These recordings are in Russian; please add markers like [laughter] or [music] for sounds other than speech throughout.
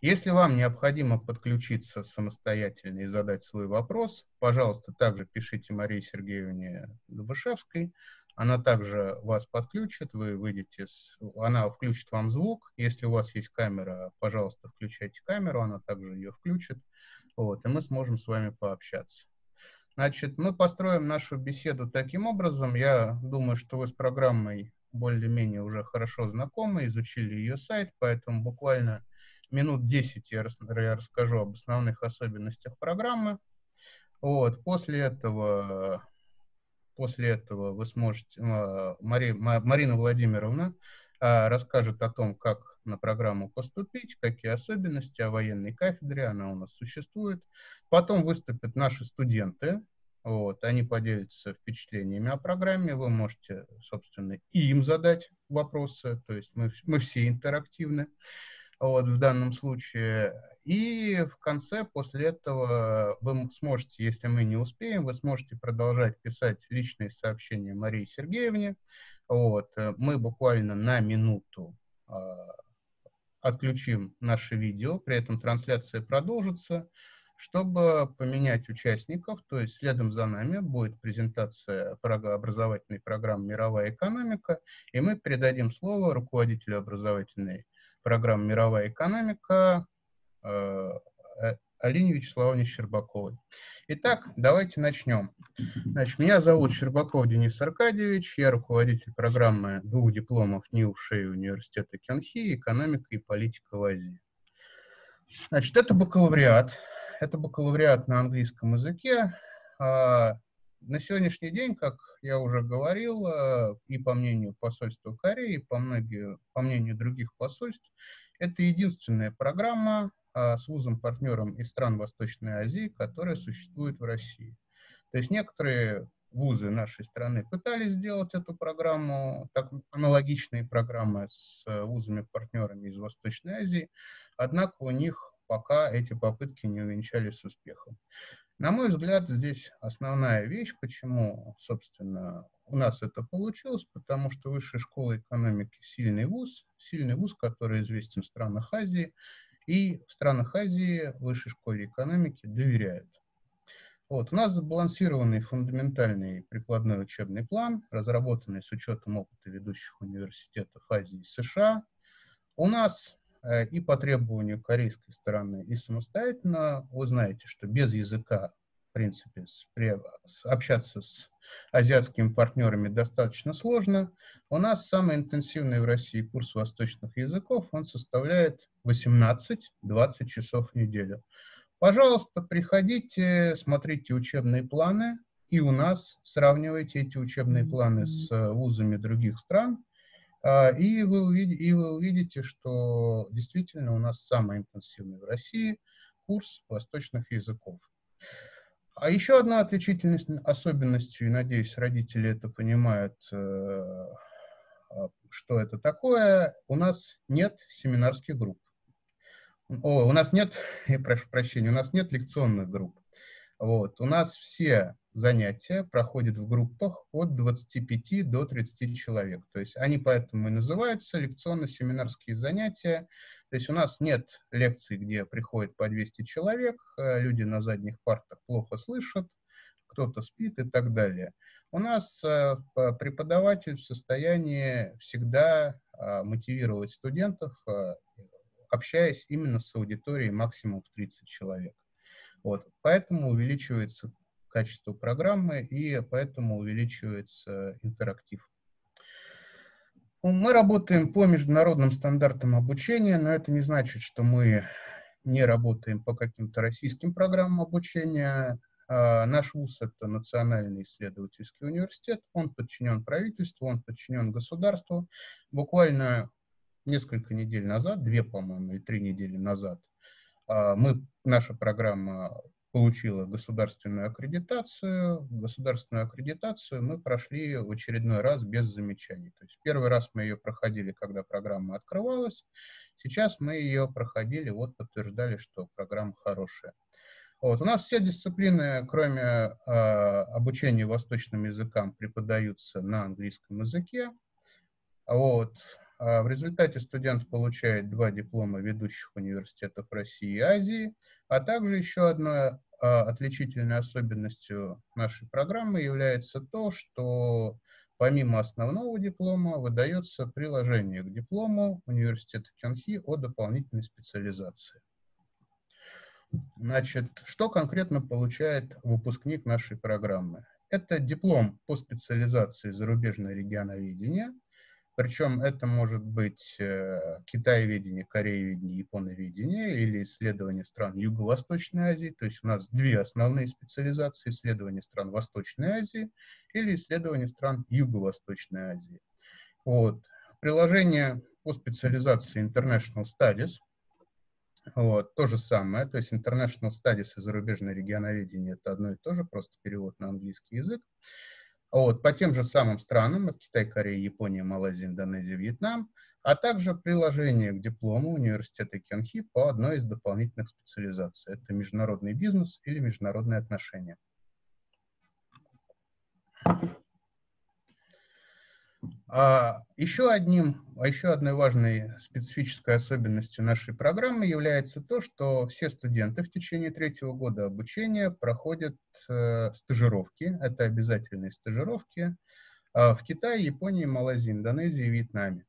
Если вам необходимо подключиться самостоятельно и задать свой вопрос, пожалуйста, также пишите Марии Сергеевне Дубышевской. Она также вас подключит, вы выйдете, с... она включит вам звук. Если у вас есть камера, пожалуйста, включайте камеру, она также ее включит. Вот, и мы сможем с вами пообщаться. Значит, мы построим нашу беседу таким образом. Я думаю, что вы с программой более-менее уже хорошо знакомы, изучили ее сайт, поэтому буквально минут 10 я, я расскажу об основных особенностях программы. Вот. После этого, после этого вы сможете, а, Мари, Марина Владимировна а, расскажет о том, как на программу поступить, какие особенности о военной кафедре, она у нас существует. Потом выступят наши студенты, вот, они поделятся впечатлениями о программе, вы можете, собственно, и им задать вопросы, то есть мы, мы все интерактивны вот, в данном случае. И в конце, после этого, вы сможете, если мы не успеем, вы сможете продолжать писать личные сообщения Марии Сергеевне. Вот, мы буквально на минуту э, отключим наше видео, при этом трансляция продолжится. Чтобы поменять участников, то есть следом за нами будет презентация образовательной программы «Мировая экономика», и мы передадим слово руководителю образовательной программы «Мировая экономика» э, э, Алине Вячеславовне Щербаковой. Итак, давайте начнем. Значит, меня зовут Щербаков Денис Аркадьевич, я руководитель программы двух дипломов НИУ Шеи университета Кенхи «Экономика и политика в Азии». Значит, это бакалавриат. Это бакалавриат на английском языке. На сегодняшний день, как я уже говорил, а, и по мнению посольства Кореи, и по, многие, по мнению других посольств, это единственная программа а, с вузом-партнером из стран Восточной Азии, которая существует в России. То есть некоторые вузы нашей страны пытались сделать эту программу, так, аналогичные программы с вузами-партнерами из Восточной Азии, однако у них пока эти попытки не увенчались успехом. На мой взгляд, здесь основная вещь, почему, собственно, у нас это получилось, потому что Высшая школа экономики сильный вуз, сильный вуз, который известен в странах Азии, и в странах Азии Высшей школе экономики доверяют. Вот, у нас сбалансированный фундаментальный прикладной учебный план, разработанный с учетом опыта ведущих университетов Азии и США. У нас и по требованию корейской стороны, и самостоятельно. Вы знаете, что без языка, в принципе, общаться с азиатскими партнерами достаточно сложно. У нас самый интенсивный в России курс восточных языков, он составляет 18-20 часов в неделю. Пожалуйста, приходите, смотрите учебные планы, и у нас сравнивайте эти учебные планы с э, вузами других стран, и вы, увидите, и вы увидите, что действительно у нас самый интенсивный в России курс восточных языков. А еще одна отличительность, особенность, и, надеюсь, родители это понимают, э, а, что это такое, у нас нет семинарских групп. О, у нас нет, [laughs] я прошу прощения, у нас нет лекционных групп. Вот. У нас все занятия проходят в группах от 25 до 30 человек. То есть они поэтому и называются лекционно-семинарские занятия. То есть у нас нет лекций, где приходит по 200 человек, э, люди на задних партах плохо слышат, кто-то спит и так далее. У нас э, преподаватель в состоянии всегда э, мотивировать студентов, общаясь именно с аудиторией максимум в 30 человек. Вот. Поэтому увеличивается качество программы и поэтому увеличивается интерактив. Ну, мы работаем по международным стандартам обучения, но это не значит, что мы не работаем по каким-то российским программам обучения. А, наш ВУЗ – это Национальный исследовательский университет, он подчинен правительству, он подчинен государству. Буквально несколько недель назад, две, по-моему, и три недели назад, а, мы, наша программа получила государственную аккредитацию. Государственную аккредитацию мы прошли в очередной раз без замечаний. То есть первый раз мы ее проходили, когда программа открывалась. Сейчас мы ее проходили, вот подтверждали, что программа хорошая. Вот. У нас все дисциплины, кроме э, обучения восточным языкам, преподаются на английском языке. Вот. А, в результате студент получает два диплома ведущих университетов России и Азии, а также еще одной а, отличительной особенностью нашей программы является то, что помимо основного диплома выдается приложение к диплому университета Кёнхи о дополнительной специализации. Значит, что конкретно получает выпускник нашей программы? Это диплом по специализации зарубежное регионоведение – причем это может быть э, китаеведение, корееведение, японоведение или исследование стран Юго-Восточной Азии. То есть у нас две основные специализации. Исследование стран Восточной Азии или исследование стран Юго-Восточной Азии. Вот. Приложение по специализации International Studies. Вот, то же самое, то есть International Studies и зарубежное регионоведение это одно и то же, просто перевод на английский язык. Вот, по тем же самым странам, от Китай, Корея, Япония, Малайзия, Индонезия, Вьетнам, а также приложение к диплому университета Кенхи по одной из дополнительных специализаций. Это международный бизнес или международные отношения. А еще, одним, а еще одной важной специфической особенностью нашей программы является то, что все студенты в течение третьего года обучения проходят э, стажировки, это обязательные стажировки, э, в Китае, Японии, Малайзии, Индонезии и Вьетнаме.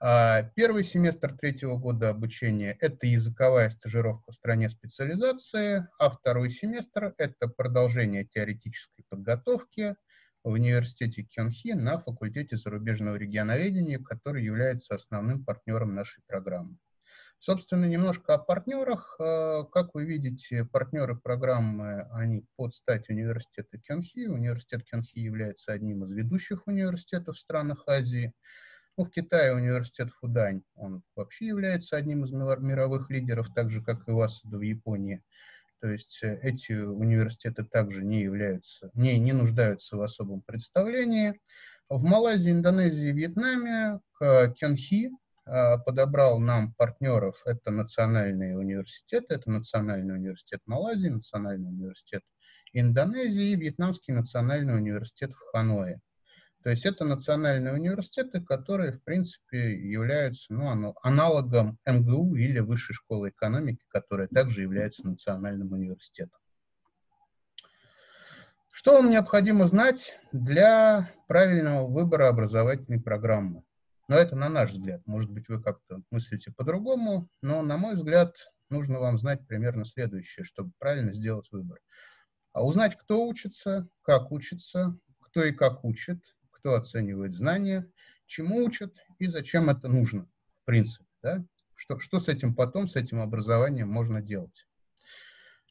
А первый семестр третьего года обучения – это языковая стажировка в стране специализации, а второй семестр – это продолжение теоретической подготовки – в университете Кёнхи на факультете зарубежного регионоведения, который является основным партнером нашей программы. Собственно, немножко о партнерах. Э, как вы видите, партнеры программы, они под стать университета Кёнхи. Университет Кёнхи является одним из ведущих университетов в странах Азии. Ну, в Китае университет Фудань, он вообще является одним из мировых лидеров, так же, как и ВАСАДа в Японии. То есть э, эти университеты также не являются, не, не нуждаются в особом представлении. В Малайзии, Индонезии Вьетнаме Кенхи а, подобрал нам партнеров. Это национальные университеты, это Национальный университет Малайзии, Национальный университет Индонезии и Вьетнамский национальный университет в Ханое. То есть это национальные университеты, которые, в принципе, являются ну, аналогом МГУ или Высшей школы экономики, которая также является национальным университетом. Что вам необходимо знать для правильного выбора образовательной программы? Но это на наш взгляд. Может быть, вы как-то мыслите по-другому, но, на мой взгляд, нужно вам знать примерно следующее, чтобы правильно сделать выбор. А узнать, кто учится, как учится, кто и как учит, кто оценивает знания, чему учат и зачем это нужно, в принципе. Да? Что, что с этим потом, с этим образованием можно делать.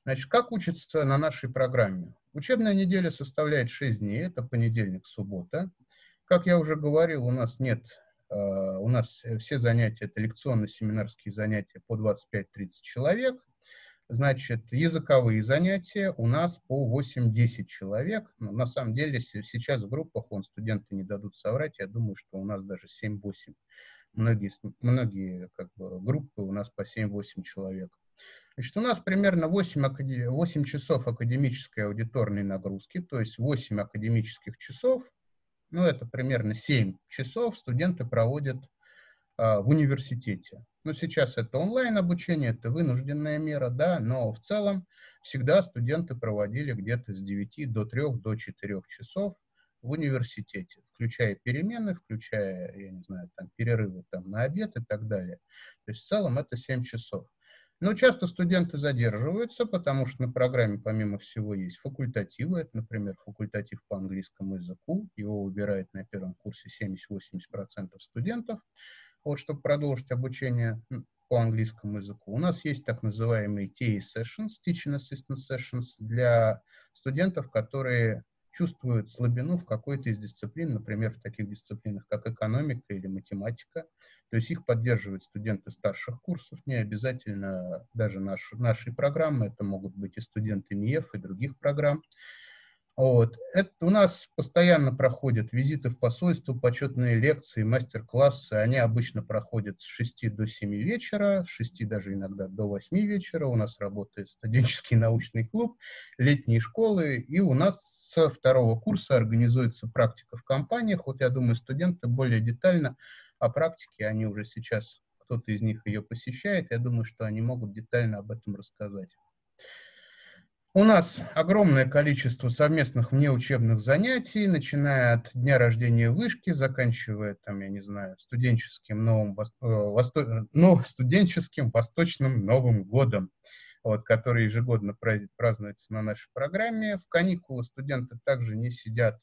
Значит, как учится на нашей программе? Учебная неделя составляет 6 дней, это понедельник, суббота. Как я уже говорил, у нас нет, э, у нас все занятия, это лекционно-семинарские занятия по 25-30 человек. Значит, языковые занятия у нас по 8-10 человек. Но на самом деле сейчас в группах, вон, студенты не дадут соврать, я думаю, что у нас даже 7-8. Многие, многие как бы, группы у нас по 7-8 человек. Значит, у нас примерно 8, 8 часов академической аудиторной нагрузки, то есть 8 академических часов, ну это примерно 7 часов студенты проводят а, в университете. Ну, сейчас это онлайн обучение, это вынужденная мера, да, но в целом всегда студенты проводили где-то с 9 до 3, до 4 часов в университете, включая перемены, включая, я не знаю, там, перерывы там, на обед и так далее. То есть в целом это 7 часов. Но часто студенты задерживаются, потому что на программе, помимо всего, есть факультативы. Это, например, факультатив по английскому языку. Его выбирает на первом курсе 70-80% студентов вот, чтобы продолжить обучение по английскому языку. У нас есть так называемые TE sessions, Teaching Assistant Sessions, для студентов, которые чувствуют слабину в какой-то из дисциплин, например, в таких дисциплинах, как экономика или математика. То есть их поддерживают студенты старших курсов, не обязательно даже наш, нашей программы, это могут быть и студенты МИЭФ и других программ. Вот. Это у нас постоянно проходят визиты в посольство, почетные лекции, мастер-классы. Они обычно проходят с 6 до 7 вечера, с 6 даже иногда до 8 вечера. У нас работает студенческий [laughs] научный клуб, летние школы. И у нас с второго курса организуется практика в компаниях. Вот я думаю, студенты более детально о практике, они уже сейчас, кто-то из них ее посещает, я думаю, что они могут детально об этом рассказать. У нас огромное количество совместных внеучебных занятий, начиная от дня рождения вышки, заканчивая, там, я не знаю, студенческим новым, э, восто, ну, [laughs] студенческим восточным Новым годом, вот, который ежегодно празднуется на нашей программе. В каникулы студенты также не сидят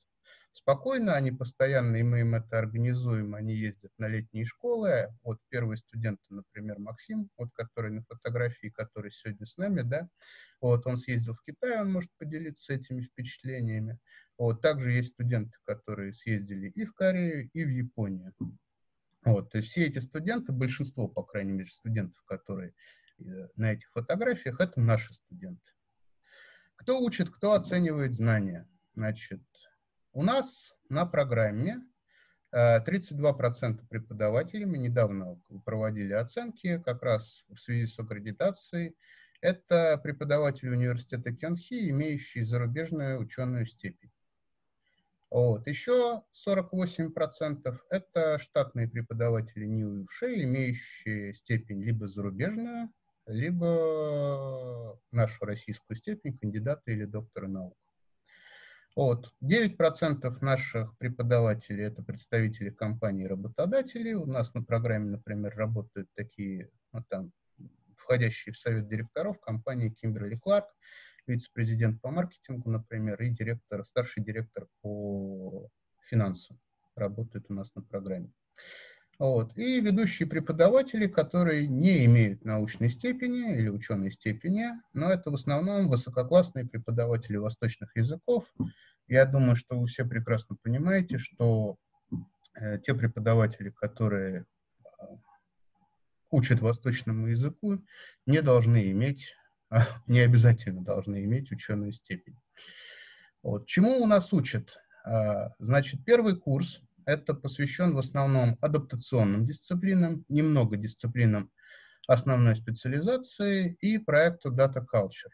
спокойно, они постоянно, и мы им это организуем, они ездят на летние школы. Вот первые студенты, например, Максим, вот который на фотографии, который сегодня с нами, да, вот он съездил в Китай, он может поделиться этими впечатлениями. Вот также есть студенты, которые съездили и в Корею, и в Японию. Вот, есть все эти студенты, большинство, по крайней мере, студентов, которые э, на этих фотографиях, это наши студенты. Кто учит, кто оценивает знания? Значит, у нас на программе 32% э, преподавателей, мы недавно проводили оценки, как раз в связи с аккредитацией, это преподаватели университета Кёнхи, имеющие зарубежную ученую степень. Вот. Еще 48% это штатные преподаватели НИУ имеющие степень либо зарубежную, либо нашу российскую степень кандидата или доктора наук. Вот. 9% наших преподавателей – это представители компаний работодателей. У нас на программе, например, работают такие, ну, там, входящие в совет директоров компании Кимберли Кларк, вице-президент по маркетингу, например, и директор, старший директор по финансам работают у нас на программе. Вот. И ведущие преподаватели, которые не имеют научной степени или ученой степени, но это в основном высококлассные преподаватели восточных языков, я думаю, что вы все прекрасно понимаете, что э, те преподаватели, которые э, учат восточному языку, не должны иметь, [laughs] не обязательно должны иметь ученую степень. Вот. Чему у нас учат? Э, значит, первый курс – это посвящен в основном адаптационным дисциплинам, немного дисциплинам основной специализации и проекту Data Culture.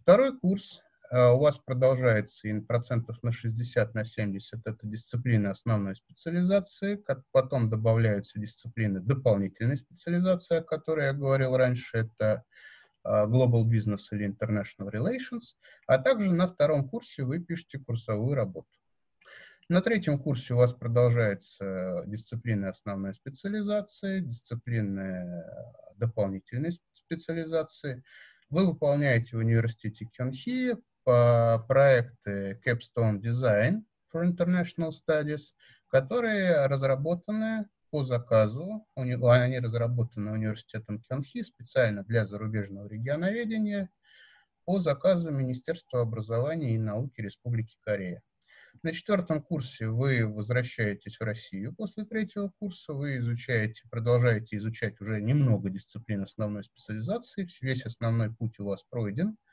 Второй курс Э, у вас продолжается процентов на 60, на 70 это дисциплины основной специализации, потом добавляются дисциплины дополнительной специализации, о которой я говорил раньше, это э, Global Business или International Relations, а также на втором курсе вы пишете курсовую работу. На третьем курсе у вас продолжается дисциплины основной специализации, дисциплины дополнительной специализации. Вы выполняете в университете Кёнхи проекты Capstone Design for International Studies, которые разработаны по заказу, они разработаны университетом Кёнхи специально для зарубежного регионоведения по заказу Министерства образования и науки Республики Корея. На четвертом курсе вы возвращаетесь в Россию после третьего курса, вы изучаете, продолжаете изучать уже немного дисциплин основной специализации, весь основной путь у вас пройден –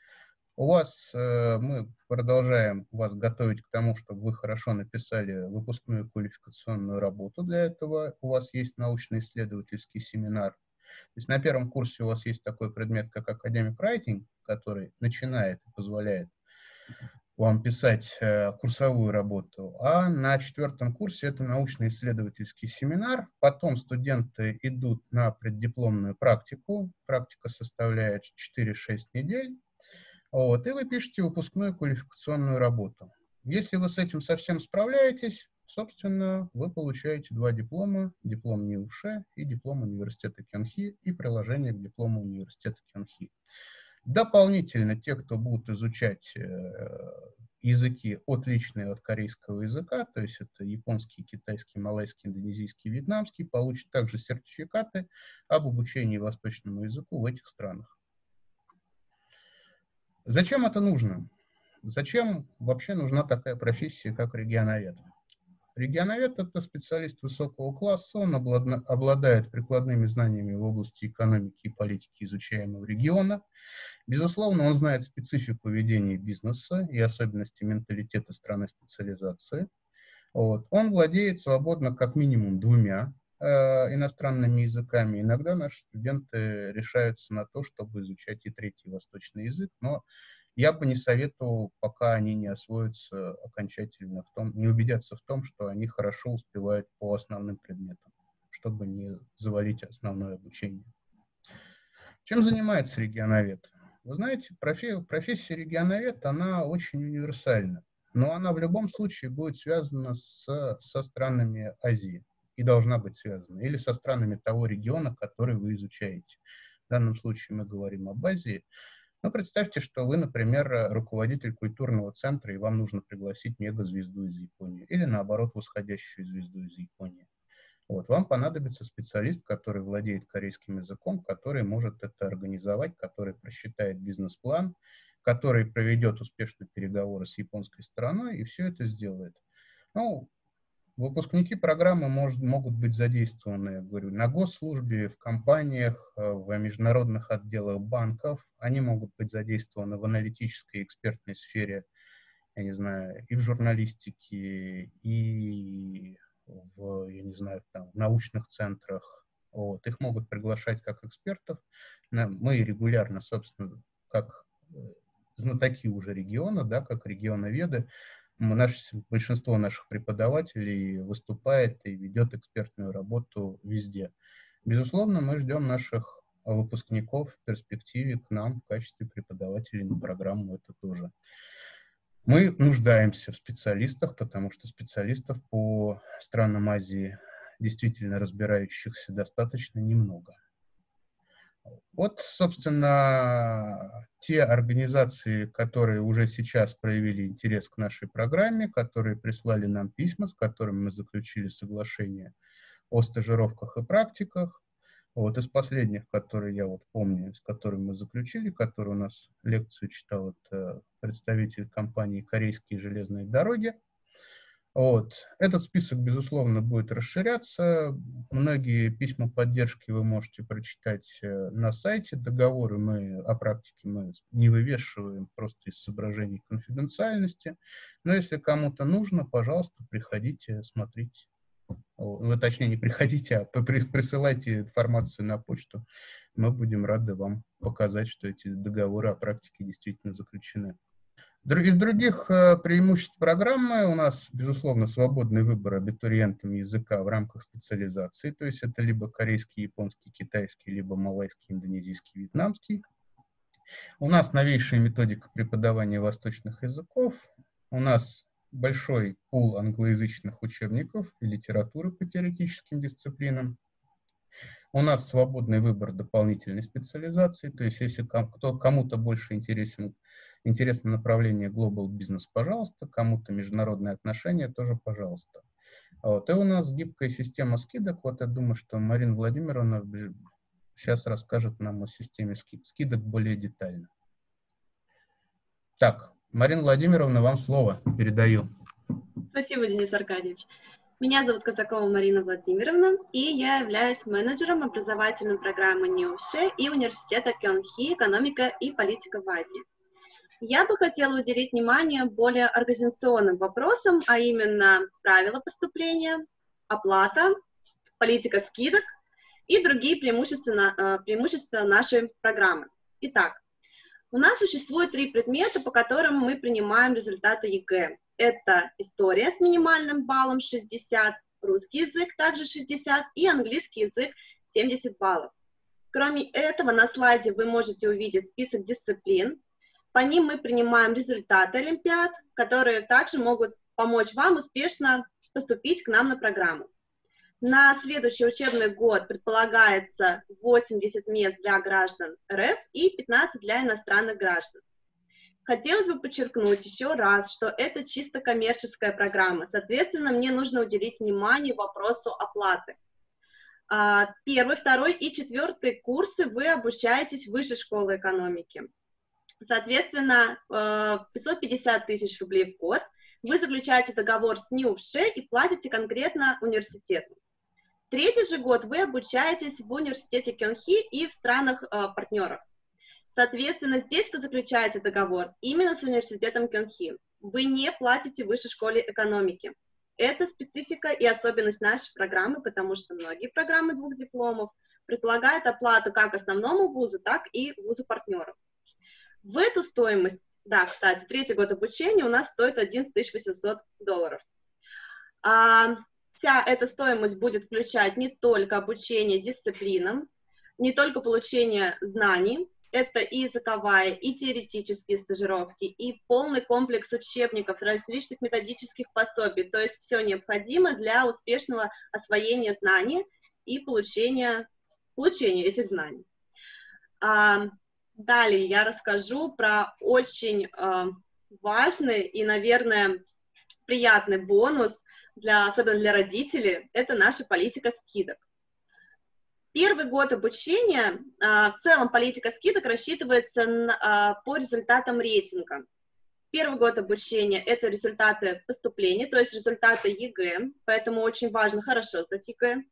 у вас, э, мы продолжаем вас готовить к тому, чтобы вы хорошо написали выпускную квалификационную работу. Для этого у вас есть научно-исследовательский семинар. То есть на первом курсе у вас есть такой предмет, как академик writing, который начинает и позволяет вам писать э, курсовую работу, а на четвертом курсе это научно-исследовательский семинар. Потом студенты идут на преддипломную практику. Практика составляет 4-6 недель. Вот, и вы пишете выпускную квалификационную работу. Если вы с этим совсем справляетесь, собственно, вы получаете два диплома, диплом НИУШЕ и диплом университета Кёнхи и приложение к диплому университета Кёнхи. Дополнительно те, кто будут изучать э, языки отличные от корейского языка, то есть это японский, китайский, малайский, индонезийский, вьетнамский, получат также сертификаты об обучении восточному языку в этих странах. Зачем это нужно? Зачем вообще нужна такая профессия, как регионовед? Регионовед – это специалист высокого класса, он обладает прикладными знаниями в области экономики и политики изучаемого региона. Безусловно, он знает специфику ведения бизнеса и особенности менталитета страны специализации. Вот. Он владеет свободно как минимум двумя Э, иностранными языками. Иногда наши студенты решаются на то, чтобы изучать и третий восточный язык, но я бы не советовал, пока они не освоятся окончательно, в том, не убедятся в том, что они хорошо успевают по основным предметам, чтобы не завалить основное обучение. Чем занимается регионовед? Вы знаете, профессия регионовед, она очень универсальна, но она в любом случае будет связана с, со странами Азии и должна быть связана, или со странами того региона, который вы изучаете. В данном случае мы говорим об Азии. Но представьте, что вы, например, руководитель культурного центра, и вам нужно пригласить мегазвезду из Японии, или наоборот, восходящую звезду из Японии. Вот, вам понадобится специалист, который владеет корейским языком, который может это организовать, который просчитает бизнес-план, который проведет успешные переговоры с японской стороной и все это сделает. Ну, выпускники программы может, могут быть задействованы, говорю, на госслужбе, в компаниях, э, в международных отделах банков. Они могут быть задействованы в аналитической экспертной сфере, я не знаю, и в журналистике, и в, я не знаю, там, в научных центрах. Вот. Их могут приглашать как экспертов. Мы регулярно, собственно, как э, знатоки уже региона, да, как регионоведы, наш, большинство наших преподавателей выступает и ведет экспертную работу везде. Безусловно, мы ждем наших выпускников в перспективе к нам в качестве преподавателей на программу это тоже. Мы нуждаемся в специалистах, потому что специалистов по странам Азии, действительно разбирающихся, достаточно немного. Вот, собственно, те организации, которые уже сейчас проявили интерес к нашей программе, которые прислали нам письма, с которыми мы заключили соглашение о стажировках и практиках, вот из последних, которые я вот помню, с которыми мы заключили, который у нас лекцию читал, это представитель компании «Корейские железные дороги». Вот. Этот список, безусловно, будет расширяться. Многие письма поддержки вы можете прочитать э, на сайте. Договоры мы о практике мы не вывешиваем просто из соображений конфиденциальности. Но если кому-то нужно, пожалуйста, приходите, смотрите. Вы, точнее, не приходите, а присылайте информацию на почту. Мы будем рады вам показать, что эти договоры о практике действительно заключены. Из других э, преимуществ программы у нас, безусловно, свободный выбор абитуриентам языка в рамках специализации, то есть это либо корейский, японский, китайский, либо малайский, индонезийский, вьетнамский. У нас новейшая методика преподавания восточных языков. У нас большой пул англоязычных учебников и литературы по теоретическим дисциплинам. У нас свободный выбор дополнительной специализации, то есть если кому-то больше интересен, интересно направление Global Business, пожалуйста, кому-то международные отношения, тоже пожалуйста. Вот. И у нас гибкая система скидок. Вот я думаю, что Марина Владимировна сейчас расскажет нам о системе скидок более детально. Так, Марина Владимировна, вам слово передаю. Спасибо, Денис Аркадьевич. Меня зовут Казакова Марина Владимировна, и я являюсь менеджером образовательной программы НИУШЕ и университета Кёнхи «Экономика и политика в Азии». Я бы хотела уделить внимание более организационным вопросам, а именно правила поступления, оплата, политика скидок и другие преимущества, э, преимущества нашей программы. Итак, у нас существует три предмета, по которым мы принимаем результаты ЕГЭ. Это история с минимальным баллом 60, русский язык также 60 и английский язык 70 баллов. Кроме этого, на слайде вы можете увидеть список дисциплин. По ним мы принимаем результаты Олимпиад, которые также могут помочь вам успешно поступить к нам на программу. На следующий учебный год предполагается 80 мест для граждан РФ и 15 для иностранных граждан. Хотелось бы подчеркнуть еще раз, что это чисто коммерческая программа, соответственно, мне нужно уделить внимание вопросу оплаты. А, первый, второй и четвертый курсы вы обучаетесь в высшей школе экономики. Соответственно, 550 э, тысяч рублей в год. Вы заключаете договор с НИУФШЕ и платите конкретно университету. Третий же год вы обучаетесь в университете Кёнхи и в странах э, партнеров. Соответственно, здесь вы заключаете договор именно с университетом Кёнхи. Вы не платите высшей школе экономики. Это специфика и особенность нашей программы, потому что многие программы двух дипломов предполагают оплату как основному вузу, так и вузу партнеров. В эту стоимость, да, кстати, третий год обучения у нас стоит 11 800 долларов. А, вся эта стоимость будет включать не только обучение дисциплинам, не только получение знаний, это и языковая, и теоретические стажировки, и полный комплекс учебников, различных методических пособий, то есть все необходимое для успешного освоения знаний и получения, получения этих знаний. Далее я расскажу про очень а, важный и, наверное, приятный бонус, для, особенно для родителей, это наша политика скидок. Первый год обучения, а, в целом политика скидок рассчитывается а, по результатам рейтинга. Первый год обучения – это результаты поступления, то есть результаты ЕГЭ, поэтому очень важно хорошо сдать ЕГЭ.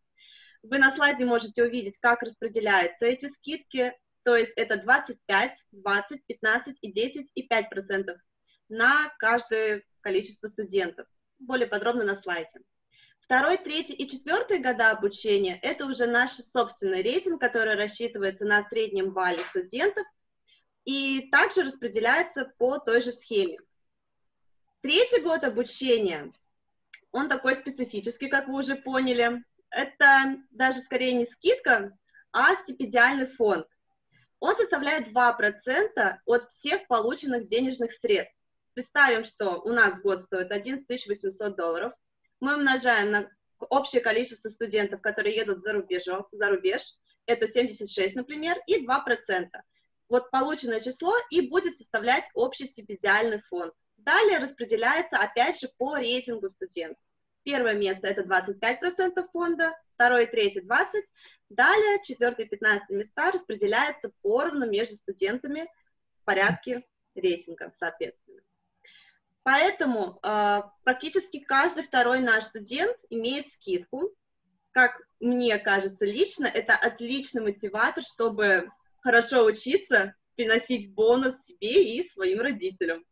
Вы на слайде можете увидеть, как распределяются эти скидки, то есть это 25, 20, 15 и 10 и 5 процентов на каждое количество студентов. Более подробно на слайде. Второй, третий и четвертый года обучения – это уже наш собственный рейтинг, который рассчитывается на среднем балле студентов и также распределяется по той же схеме. Третий год обучения, он такой специфический, как вы уже поняли. Это даже скорее не скидка, а стипендиальный фонд. Он составляет 2% от всех полученных денежных средств. Представим, что у нас год стоит 11 800 долларов, мы умножаем на общее количество студентов, которые едут за, рубежом, за рубеж, это 76, например, и 2%. Вот полученное число и будет составлять общий стипендиальный фонд. Далее распределяется, опять же, по рейтингу студентов. Первое место – это 25% фонда, второе и третье – 20%. Далее четвертое и пятнадцатое места распределяются поровну между студентами в порядке рейтинга, соответственно. Поэтому э, практически каждый второй наш студент имеет скидку. Как мне кажется лично, это отличный мотиватор, чтобы хорошо учиться, приносить бонус себе и своим родителям.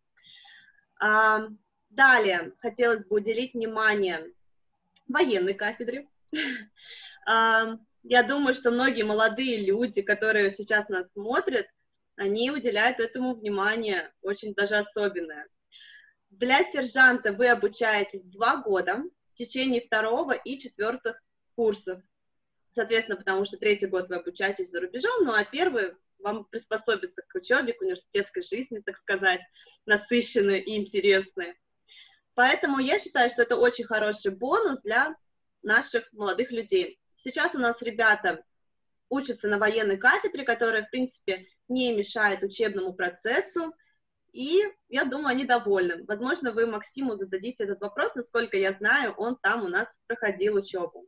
А, далее хотелось бы уделить внимание военной кафедре. [laughs] Я думаю, что многие молодые люди, которые сейчас нас смотрят, они уделяют этому внимание очень даже особенное. Для сержанта вы обучаетесь два года в течение второго и четвертых курсов. Соответственно, потому что третий год вы обучаетесь за рубежом, ну а первый вам приспособится к учебе, к университетской жизни, так сказать, насыщенной и интересной. Поэтому я считаю, что это очень хороший бонус для наших молодых людей. Сейчас у нас ребята учатся на военной кафедре, которая, в принципе, не мешает учебному процессу, и я думаю, они довольны. Возможно, вы Максиму зададите этот вопрос, насколько я знаю, он там у нас проходил учебу.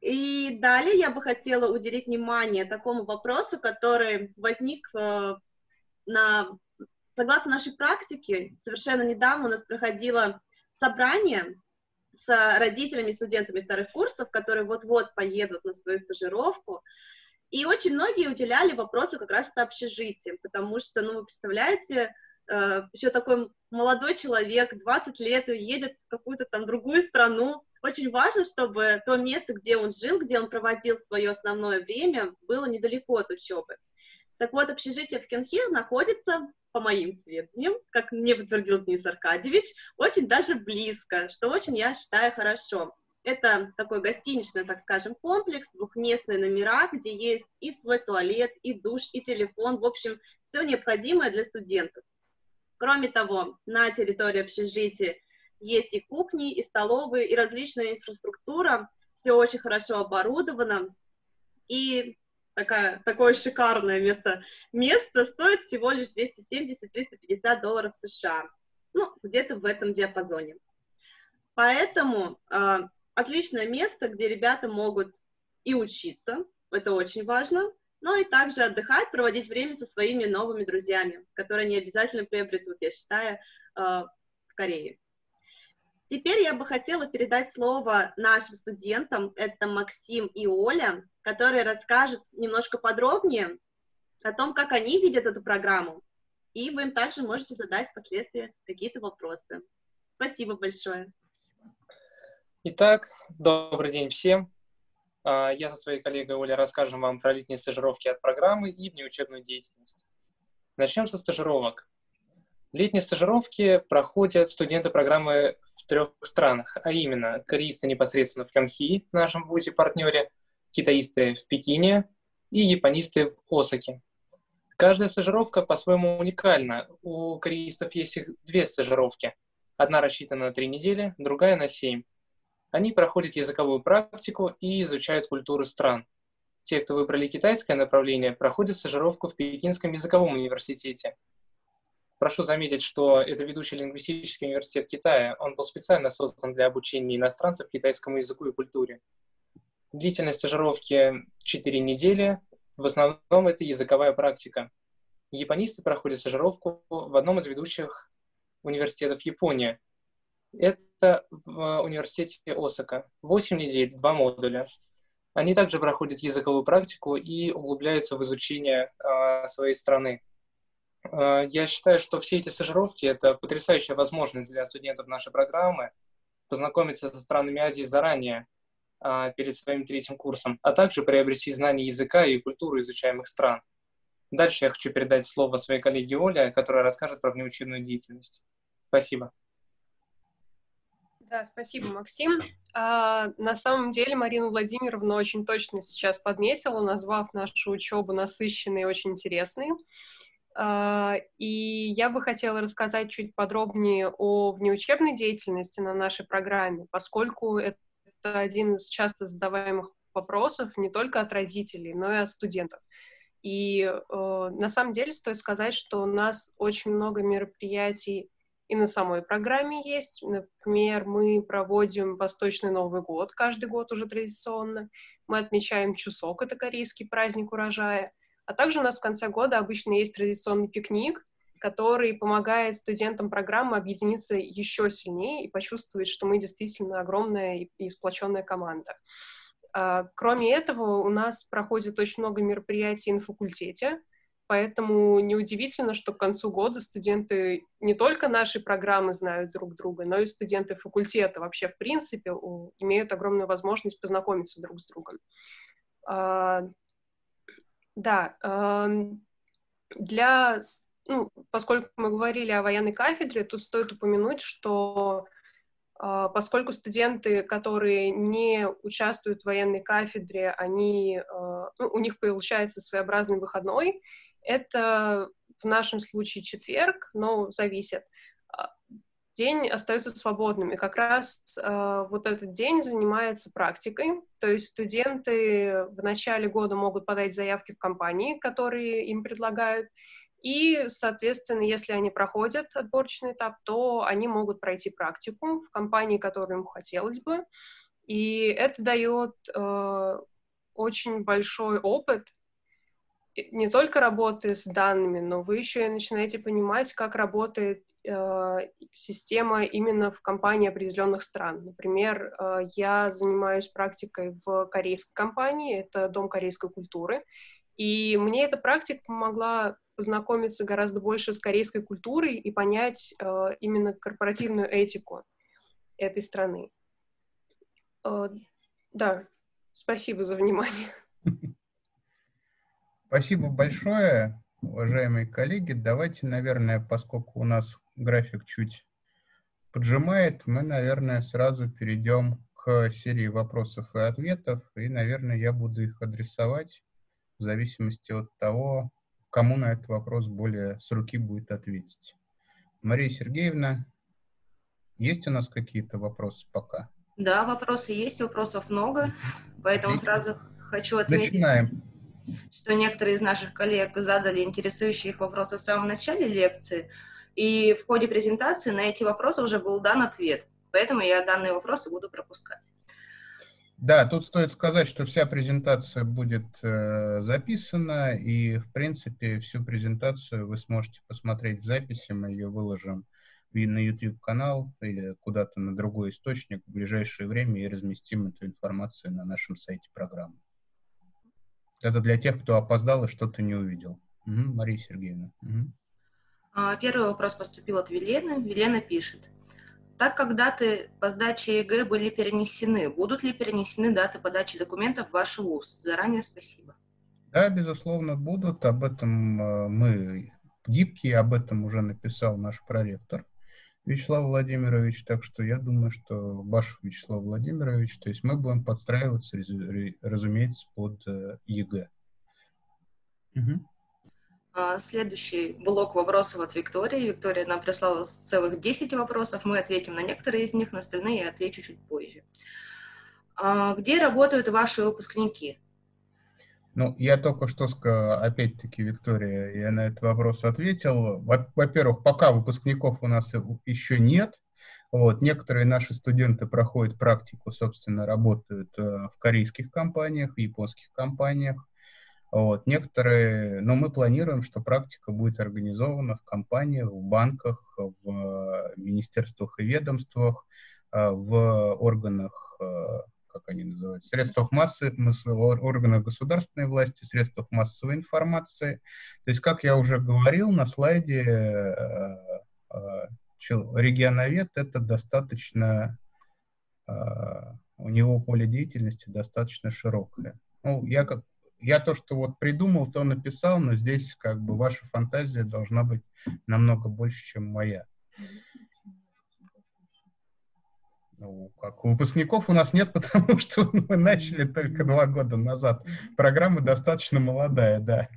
И далее я бы хотела уделить внимание такому вопросу, который возник э, на, согласно нашей практике, совершенно недавно у нас проходило собрание с родителями студентами вторых курсов, которые вот-вот поедут на свою стажировку, и очень многие уделяли вопросу как раз это общежитие, потому что, ну, вы представляете, э, еще такой молодой человек, 20 лет, едет в какую-то там другую страну. Очень важно, чтобы то место, где он жил, где он проводил свое основное время, было недалеко от учебы. Так вот, общежитие в Кенхе находится, по моим сведениям, как мне подтвердил Денис Аркадьевич, очень даже близко, что очень, я считаю, хорошо. Это такой гостиничный, так скажем, комплекс, двухместные номера, где есть и свой туалет, и душ, и телефон, в общем, все необходимое для студентов. Кроме того, на территории общежития есть и кухни, и столовые, и различная инфраструктура, все очень хорошо оборудовано, и такая, такое шикарное место, место стоит всего лишь 270-350 долларов США, ну, где-то в этом диапазоне. Поэтому а, отличное место, где ребята могут и учиться, это очень важно, но и также отдыхать, проводить время со своими новыми друзьями, которые они обязательно приобретут, я считаю, э, в Корее. Теперь я бы хотела передать слово нашим студентам, это Максим и Оля, которые расскажут немножко подробнее о том, как они видят эту программу, и вы им также можете задать впоследствии какие-то вопросы. Спасибо большое. Итак, добрый день всем. А, я со своей коллегой Олей расскажем вам про летние стажировки от программы и внеучебную деятельность. Начнем со стажировок. Летние стажировки проходят студенты программы трех странах, а именно кореисты непосредственно в Кёнхи, нашем вузе-партнере, китаисты в Пекине и японисты в Осаке. Каждая стажировка по-своему уникальна. У кореистов есть их две стажировки. Одна рассчитана на три недели, другая на семь. Они проходят языковую практику и изучают культуру стран. Те, кто выбрали китайское направление, проходят стажировку в Пекинском языковом университете. Прошу заметить, что это ведущий лингвистический университет Китая. Он был специально создан для обучения иностранцев китайскому языку и культуре. Длительность стажировки 4 недели. В основном это языковая практика. Японисты проходят стажировку в одном из ведущих университетов Японии. Это в университете Осака. 8 недель, два модуля. Они также проходят языковую практику и углубляются в изучение э, своей страны. Э, я считаю, что все эти стажировки – это потрясающая возможность для студентов нашей программы познакомиться со странами Азии заранее, э, перед своим третьим курсом, а также приобрести знания языка и культуры изучаемых стран. Дальше я хочу передать слово своей коллеге Оле, которая расскажет про внеучебную деятельность. Спасибо. Да, спасибо, Максим. А, на самом деле Марина Владимировна очень точно сейчас подметила, назвав нашу учебу насыщенной и очень интересной. А, и я бы хотела рассказать чуть подробнее о внеучебной деятельности на нашей программе, поскольку это один из часто задаваемых вопросов не только от родителей, но и от студентов. И э, на самом деле стоит сказать, что у нас очень много мероприятий и на самой программе есть. Например, мы проводим Восточный Новый год каждый год уже традиционно. Мы отмечаем Чусок, это корейский праздник урожая. А также у нас в конце года обычно есть традиционный пикник, который помогает студентам программы объединиться еще сильнее и почувствовать, что мы действительно огромная и сплоченная команда. А, кроме этого, у нас проходит очень много мероприятий на факультете, Поэтому неудивительно, что к концу года студенты не только нашей программы знают друг друга, но и студенты факультета вообще, в принципе, имеют огромную возможность познакомиться друг с другом. Да, для, ну, поскольку мы говорили о военной кафедре, тут стоит упомянуть, что а, поскольку студенты, которые не участвуют в военной кафедре, они, а, ну, у них получается своеобразный выходной, это в нашем случае четверг, но зависит. День остается свободным, и как раз э, вот этот день занимается практикой, то есть студенты в начале года могут подать заявки в компании, которые им предлагают, и, соответственно, если они проходят отборочный этап, то они могут пройти практику в компании, которую им хотелось бы, и это дает э, очень большой опыт не только работы с данными, но вы еще и начинаете понимать, как работает э, система именно в компании определенных стран. Например, э, я занимаюсь практикой в корейской компании, это Дом корейской культуры, и мне эта практика помогла познакомиться гораздо больше с корейской культурой и понять э, именно корпоративную этику этой страны. Э, да, спасибо за внимание. Спасибо большое, уважаемые коллеги. Давайте, наверное, поскольку у нас график чуть поджимает, мы, наверное, сразу перейдем к серии вопросов и ответов. И, наверное, я буду их адресовать в зависимости от того, кому на этот вопрос более с руки будет ответить. Мария Сергеевна, есть у нас какие-то вопросы пока? Да, вопросы есть, вопросов много, поэтому Отлично. сразу хочу отметить. Начинаем что некоторые из наших коллег задали интересующие их вопросы в самом начале лекции, и в ходе презентации на эти вопросы уже был дан ответ. Поэтому я данные вопросы буду пропускать. Да, тут стоит сказать, что вся презентация будет э, записана, и, в принципе, всю презентацию вы сможете посмотреть в записи, мы ее выложим на YouTube-канал или куда-то на другой источник в ближайшее время и разместим эту информацию на нашем сайте программы. Это для тех, кто опоздал и что-то не увидел. Угу, Мария Сергеевна. Угу. Первый вопрос поступил от Велены. Велена пишет. Так как даты по сдаче ЕГЭ были перенесены, будут ли перенесены даты подачи документов в ваш ВУЗ? Заранее спасибо. Да, безусловно, будут. Об этом э, мы гибкие, об этом уже написал наш проректор Вячеслав Владимирович, так что я думаю, что Башев Вячеслав Владимирович, то есть мы будем подстраиваться, разумеется, под ЕГЭ. Угу. Следующий блок вопросов от Виктории. Виктория нам прислала целых 10 вопросов. Мы ответим на некоторые из них, на остальные я отвечу чуть позже. А, где работают ваши выпускники? Ну, я только что опять-таки, Виктория, я на этот вопрос ответил. Во-первых, пока выпускников у нас еще нет. Вот, некоторые наши студенты проходят практику, собственно, работают э, в корейских компаниях, в японских компаниях. Вот, некоторые, но мы планируем, что практика будет организована в компаниях, в банках, в министерствах и ведомствах, э, в органах э, как они называются, средствах массы, органах государственной власти, средствах массовой информации. То есть, как я уже говорил на слайде, э, э, регионовед это достаточно, э, у него поле деятельности достаточно широкое. Ну, я как я то, что вот придумал, то написал, но здесь как бы ваша фантазия должна быть намного больше, чем моя. Ну, как выпускников у нас нет, [laughs] потому что мы начали только два года назад. Программа достаточно молодая, да.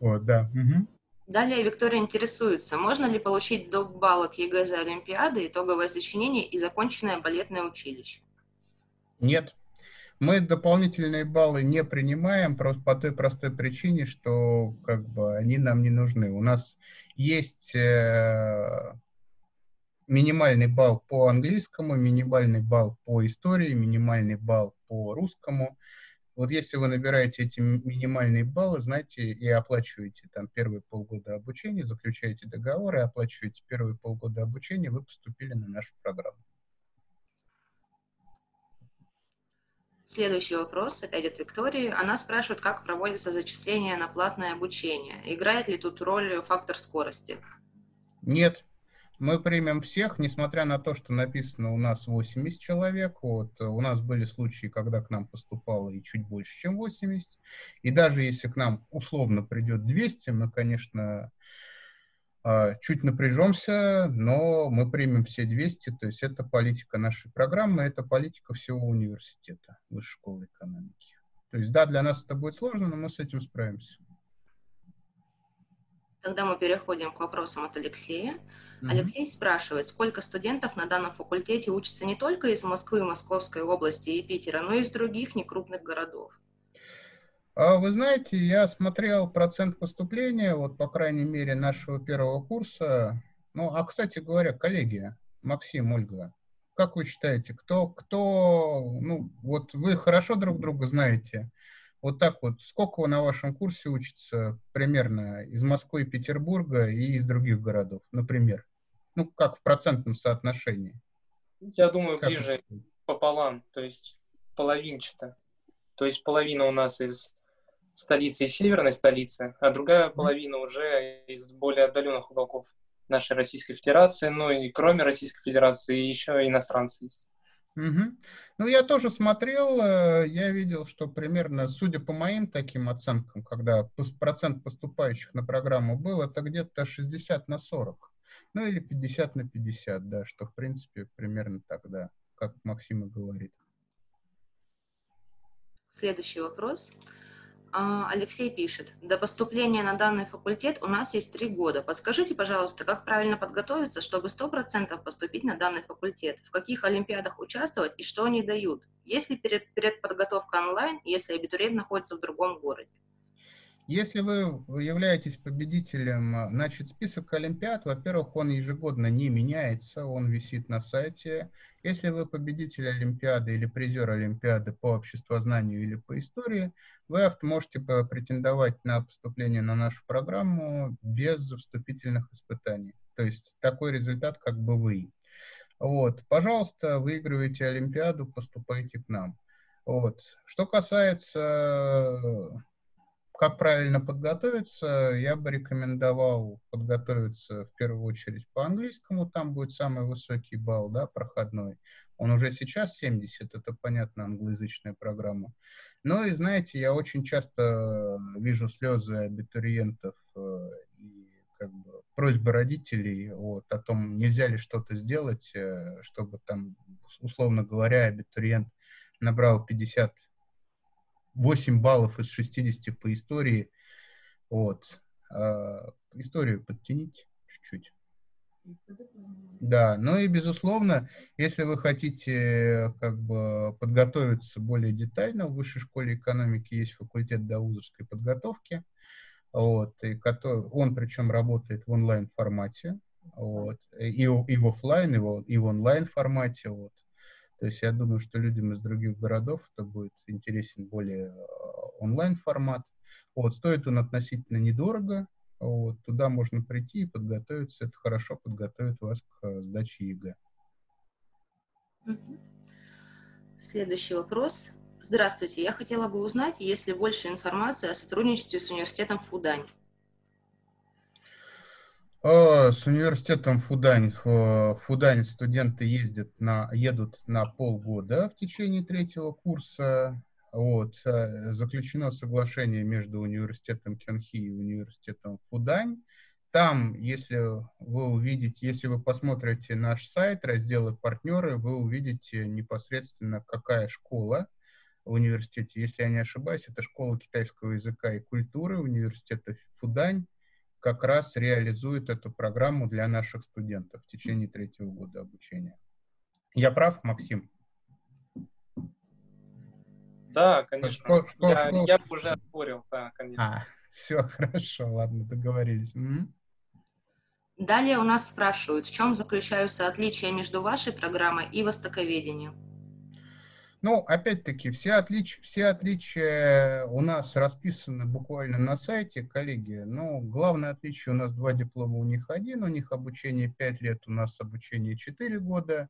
Вот, да. Угу. Далее Виктория интересуется, можно ли получить доп баллы ЕГЭ за Олимпиады, итоговое сочинение и законченное балетное училище? Нет. Мы дополнительные баллы не принимаем просто по той простой причине, что как бы они нам не нужны. У нас есть э, минимальный балл по английскому, минимальный балл по истории, минимальный балл по русскому. Вот если вы набираете эти минимальные баллы, знаете, и оплачиваете там первые полгода обучения, заключаете договор и оплачиваете первые полгода обучения, вы поступили на нашу программу. Следующий вопрос, опять от Виктории. Она спрашивает, как проводится зачисление на платное обучение. Играет ли тут роль фактор скорости? Нет, мы примем всех, несмотря на то, что написано у нас 80 человек. Вот, у нас были случаи, когда к нам поступало и чуть больше, чем 80. И даже если к нам условно придет 200, мы, конечно, а, чуть напряжемся, но мы примем все 200. То есть это политика нашей программы, это политика всего университета, высшей школы экономики. То есть да, для нас это будет сложно, но мы с этим справимся. Тогда мы переходим к вопросам от Алексея. Mm-hmm. Алексей спрашивает, сколько студентов на данном факультете учатся не только из Москвы, Московской области и Питера, но и из других некрупных городов? А вы знаете, я смотрел процент поступления, вот по крайней мере нашего первого курса. Ну, а кстати говоря, коллеги, Максим, Ольга, как вы считаете, кто, кто, ну, вот вы хорошо друг друга знаете, вот так вот, сколько на вашем курсе учится примерно из Москвы, Петербурга и из других городов, например? Ну, как в процентном соотношении? Я думаю, как ближе это? пополам, то есть половинчато. То есть половина у нас из столицы и северной столицы, а другая половина уже из более отдаленных уголков нашей Российской Федерации, ну и кроме Российской Федерации еще иностранцы есть. Угу. Ну, я тоже смотрел, э, я видел, что примерно, судя по моим таким оценкам, когда процент поступающих на программу был, это где-то 60 на 40. Ну, или 50 на 50, да, что, в принципе, примерно тогда, как Максим и говорит. Следующий вопрос. А, Алексей пишет, до поступления на данный факультет у нас есть три года. Подскажите, пожалуйста, как правильно подготовиться, чтобы 100% поступить на данный факультет? В каких олимпиадах участвовать и что они дают? Есть ли предподготовка онлайн, если абитуриент находится в другом городе? Если вы являетесь победителем, а, значит, список Олимпиад, во-первых, он ежегодно не меняется, он висит на сайте. Если вы победитель Олимпиады или призер Олимпиады по обществознанию или по истории, вы можете претендовать на поступление на нашу программу без вступительных испытаний. То есть такой результат, как бы вы. Вот, пожалуйста, выигрывайте Олимпиаду, поступайте к нам. Вот. Что касается как правильно подготовиться, я бы рекомендовал подготовиться в первую очередь по английскому, там будет самый высокий балл, да, проходной. Он уже сейчас 70, это, понятно, англоязычная программа. Но и, знаете, я очень часто вижу слезы абитуриентов, э, и как бы просьбы родителей вот, о том, нельзя ли что-то сделать, э, чтобы там, условно говоря, абитуриент набрал 58 баллов из 60 по истории. Вот. А, историю подтяните чуть-чуть. Да, ну и безусловно, если вы хотите как бы подготовиться более детально, в Высшей школе экономики есть факультет доузовской подготовки, вот, и который, он причем работает в онлайн формате, вот, и, и в офлайн, и в, и в онлайн формате, вот. То есть я думаю, что людям из других городов это будет интересен более а, онлайн формат. Вот, стоит он относительно недорого, вот, туда можно прийти и подготовиться. Это хорошо подготовит вас к э, сдаче ЕГЭ. Следующий вопрос. Здравствуйте. Я хотела бы узнать, есть ли больше информации о сотрудничестве с университетом Фудань. А, с университетом Фудань, Фудань студенты ездят на, едут на полгода в течение третьего курса. Вот, э, заключено соглашение между университетом Кёнхи и университетом Фудань. Там, если вы увидите, если вы посмотрите наш сайт, разделы партнеры, вы увидите непосредственно, какая школа в университете. Если я не ошибаюсь, это школа китайского языка и культуры университета Фудань как раз реализует эту программу для наших студентов в течение третьего года обучения. Я прав, Максим? Да, конечно. Что, что, я, что? я уже оспорил, да, конечно. А, [laughs] все, хорошо, ладно, договорились. М-м? Далее у нас спрашивают, в чем заключаются отличия между вашей программой и востоковедением? Ну, опять-таки, все отличия, все отличия у нас расписаны буквально на сайте, коллеги. Но главное отличие у нас два диплома, у них один, у них обучение 5 лет, у нас обучение 4 года.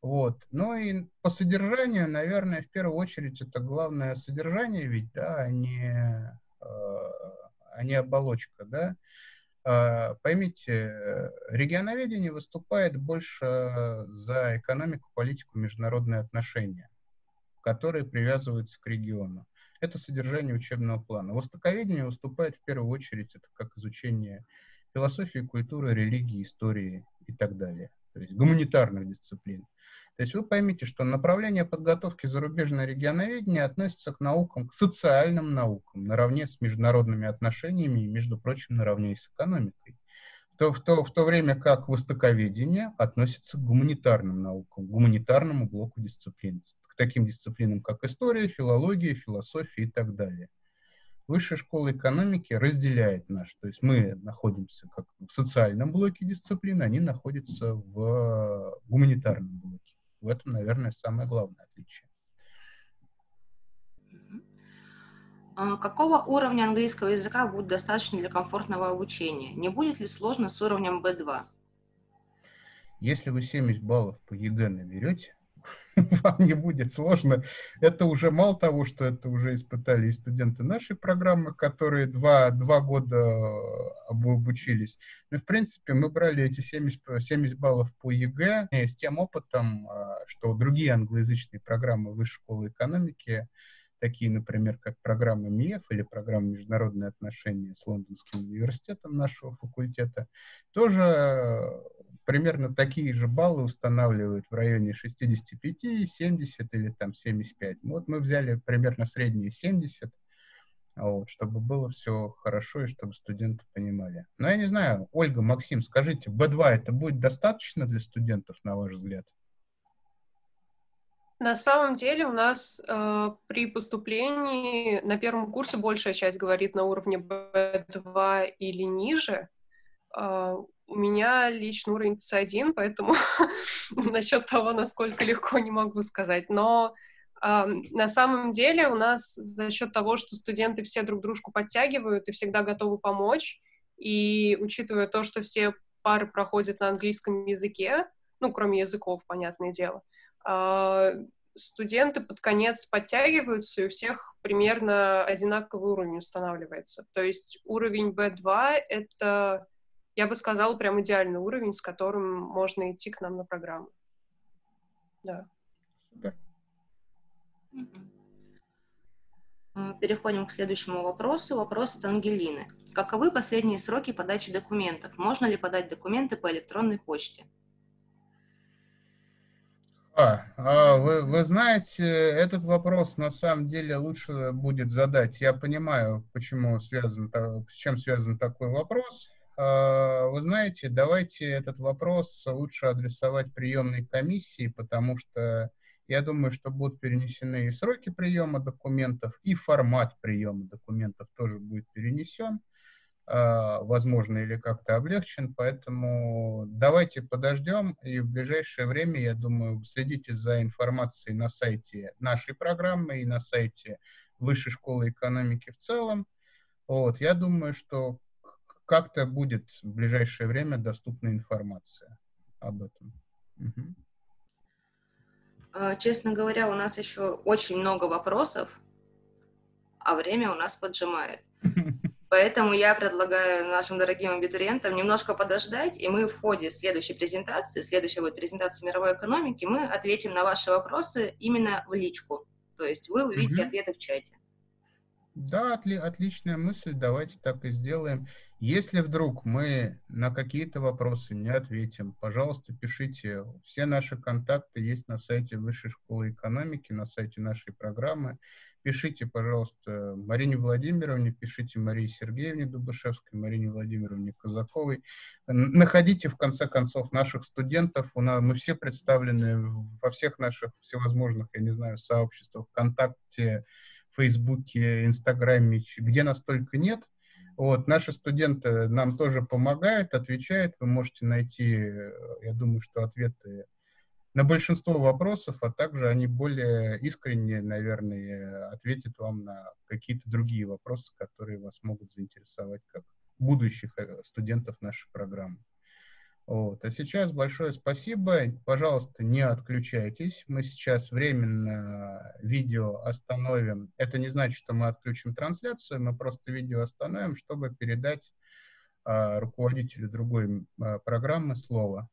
Вот. Ну и по содержанию, наверное, в первую очередь это главное содержание ведь, да, а не, э, а не оболочка, да. Э, поймите, регионоведение выступает больше за экономику, политику, международные отношения, которые привязываются к региону. Это содержание учебного плана. Востоковедение выступает в первую очередь это как изучение философии, культуры, религии, истории и так далее. То есть гуманитарных дисциплин. То есть вы поймите, что направление подготовки зарубежного регионоведения относится к наукам, к социальным наукам, наравне с международными отношениями и, между прочим, наравне с экономикой. То, в, то, в то время как востоковедение относится к гуманитарным наукам, к гуманитарному блоку дисциплин, к таким дисциплинам, как история, филология, философия и так далее. Высшая школа экономики разделяет наш, то есть мы находимся как в социальном блоке дисциплин, они находятся в гуманитарном блоке. В этом, наверное, самое главное отличие. А какого уровня английского языка будет достаточно для комфортного обучения? Не будет ли сложно с уровнем B2? Если вы 70 баллов по ЕГЭ наберете, [laughs] вам не будет сложно. Это уже мало того, что это уже испытали и студенты нашей программы, которые два, два года э, обучились. Но, в принципе, мы брали эти 70, 70 баллов по ЕГЭ с тем опытом, э, что другие англоязычные программы высшей школы экономики, такие, например, как программа МИЭФ или программа «Международные отношения» с Лондонским университетом нашего факультета, тоже примерно такие же баллы устанавливают в районе 65, 70 или там 75. Вот мы взяли примерно средние 70, вот, чтобы было все хорошо и чтобы студенты понимали. Но я не знаю, Ольга, Максим, скажите, B2 это будет достаточно для студентов, на ваш взгляд? На самом деле у нас э, при поступлении на первом курсе большая часть говорит на уровне B2 или ниже. Э, у меня лично уровень C1, поэтому [laughs] насчет того, насколько легко, не могу сказать. Но э, на самом деле у нас за счет того, что студенты все друг дружку подтягивают и всегда готовы помочь, и учитывая то, что все пары проходят на английском языке, ну, кроме языков, понятное дело, э, студенты под конец подтягиваются, и у всех примерно одинаковый уровень устанавливается. То есть уровень B2 — это я бы сказала, прям идеальный уровень, с которым можно идти к нам на программу. Да. Э, переходим к следующему вопросу. Вопрос от Ангелины. Каковы последние сроки подачи документов? Можно ли подать документы по электронной почте? А, а вы, вы знаете, этот вопрос на самом деле лучше будет задать. Я понимаю, почему связан, с чем связан такой вопрос. А, вы знаете, давайте этот вопрос лучше адресовать приемной комиссии, потому что я думаю, что будут перенесены и сроки приема документов, и формат приема документов тоже будет перенесен. А, возможно, или как-то облегчен, поэтому давайте подождем, и в ближайшее время, я думаю, следите за информацией на сайте нашей программы и на сайте Высшей школы экономики в целом. Вот, я думаю, что как-то будет в ближайшее время доступна информация об этом. Угу. Честно говоря, у нас еще очень много вопросов, а время у нас поджимает. [laughs] Поэтому я предлагаю нашим дорогим абитуриентам немножко подождать, и мы в ходе следующей презентации, следующей будет презентация мировой экономики, мы ответим на ваши вопросы именно в личку. То есть вы увидите угу. ответы в чате. Да, отли отличная мысль, давайте так и сделаем. Если вдруг мы на какие-то вопросы не ответим, пожалуйста, пишите. Все наши контакты есть на сайте Высшей школы экономики, на сайте нашей программы. Пишите, пожалуйста, Марине Владимировне, пишите Марии Сергеевне Дубышевской, Марине Владимировне Казаковой. Находите, в конце концов, наших студентов. У нас, мы все представлены во всех наших всевозможных, я не знаю, сообществах, ВКонтакте, Фейсбуке, Инстаграме, где нас только нет. Вот, наши студенты нам тоже помогают, отвечают. Вы можете найти, я думаю, что ответы на большинство вопросов, а также они более искренне, наверное, ответят вам на какие-то другие вопросы, которые вас могут заинтересовать как будущих э, студентов нашей программы. Вот. А сейчас большое спасибо. Пожалуйста, не отключайтесь. Мы сейчас временно видео остановим. Это не значит, что мы отключим трансляцию, мы просто видео остановим, чтобы передать а, руководителю другой а, программы слово.